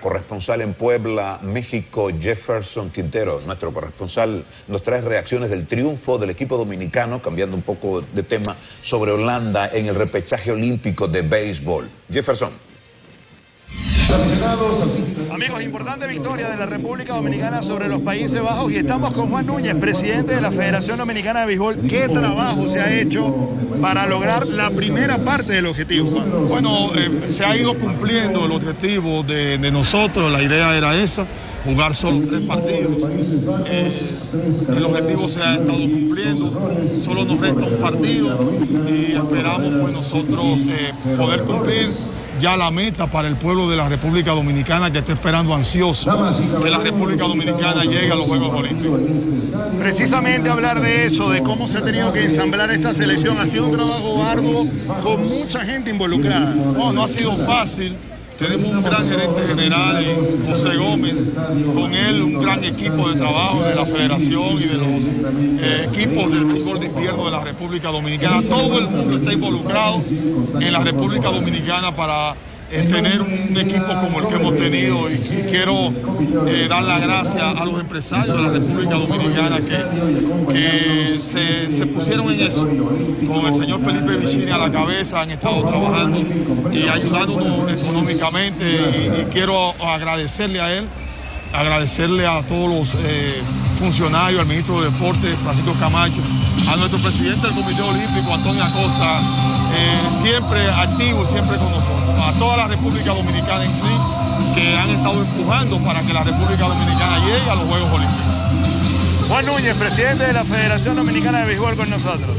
Corresponsal en Puebla, México, Jefferson Quintero, nuestro corresponsal, nos trae reacciones del triunfo del equipo dominicano, cambiando un poco de tema, sobre Holanda en el repechaje olímpico de béisbol. Jefferson. Amigos, importante victoria de la República Dominicana sobre los Países Bajos y estamos con Juan Núñez, presidente de la Federación Dominicana de Béisbol. ¿Qué trabajo se ha hecho para lograr la primera parte del objetivo? Bueno, eh, se ha ido cumpliendo el objetivo de, nosotros, la idea era esa, jugar solo tres partidos. Eh, el objetivo se ha estado cumpliendo, solo nos resta un partido y esperamos pues nosotros eh, poder cumplir ya la meta para el pueblo de la República Dominicana que está esperando ansioso que la República Dominicana llegue a los Juegos Olímpicos. Precisamente hablar de eso, de cómo se ha tenido que ensamblar esta selección, ha sido un trabajo arduo con mucha gente involucrada. No, no ha sido fácil tenemos un gran gerente general, José Gómez, con él un gran equipo de trabajo de la federación y de los eh, equipos del fútbol de invierno de la República Dominicana. Todo el mundo está involucrado en la República Dominicana para tener un equipo como el que hemos tenido y, quiero eh, dar las gracias a los empresarios de la República Dominicana que, se, pusieron en eso. Con el señor Felipe Vicini a la cabeza han estado trabajando y ayudándonos económicamente y, quiero agradecerle a él agradecerle a todos los eh, funcionarios, al ministro de Deportes, Francisco Camacho, a nuestro presidente del Comité Olímpico, Antonio Acosta, eh, siempre activo, siempre con nosotros. A toda la República Dominicana en sí, que han estado empujando para que la República Dominicana llegue a los Juegos Olímpicos. Juan Núñez, presidente de la Federación Dominicana de Béisbol con nosotros.